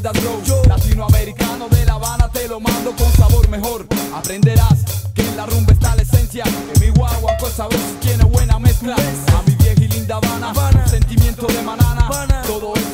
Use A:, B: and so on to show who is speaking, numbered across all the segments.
A: Latinoamericano de La Habana, te lo mando con sabor mejor. Aprenderás que en la rumba está la esencia. Que mi guaguancó sabroso tiene buena mezcla. A mi vieja y linda Habana, sentimiento de manana. Todo eso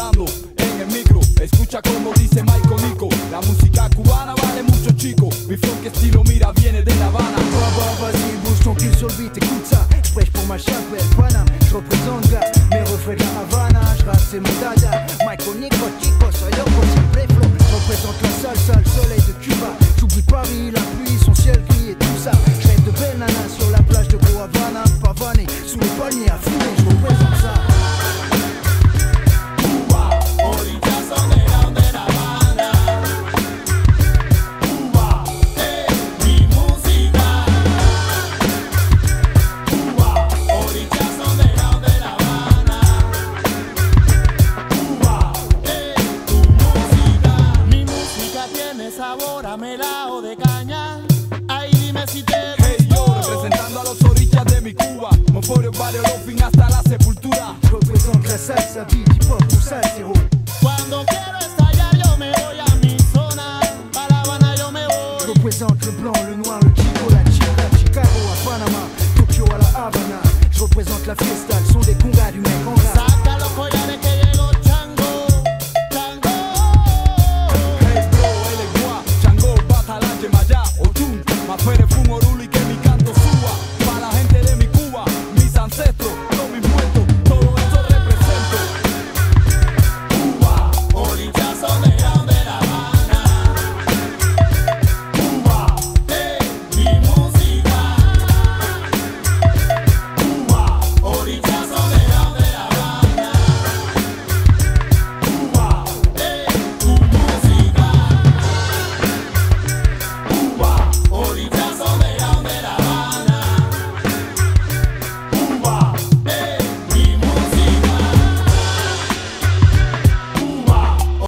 A: circulando en el micro. Escucha como dice Michael Nico. La música cubana vale mucho, chico. Mi flow que estilo mira viene de La Habana.
B: vas-y, bouge ton cul sur le beat, écoute ça. J'prêche pour ma chapelle, Paname. J'représente gars, mes refrains de la Havana. J'rappe, c'est mon dada. Michael Nico, chico, soy loco, siempre flow. J'représente la salsa, le soleil de Cuba. J'oublie Paris, la pluie, son ciel gris et tout ça. J'rêve de belles nanas sur la plage de Havana. Pavané, sous les palmiers à fumer,
C: tiene sabor a melao de caña. Ay, dime si te Hey yo, gustó.
A: representando a los orillas de mi Cuba. Moforio, barrio, fin hasta la sepultura.
B: J'représente la salsa, pour ça, zéro.
C: Cuando quiero estallar, yo me voy a mi zona. A La Habana yo me voy.
B: représente le blanc, le noir, le chico, la chica, Chicago à Panama, Tokyo à la Havana. Je représente la fiesta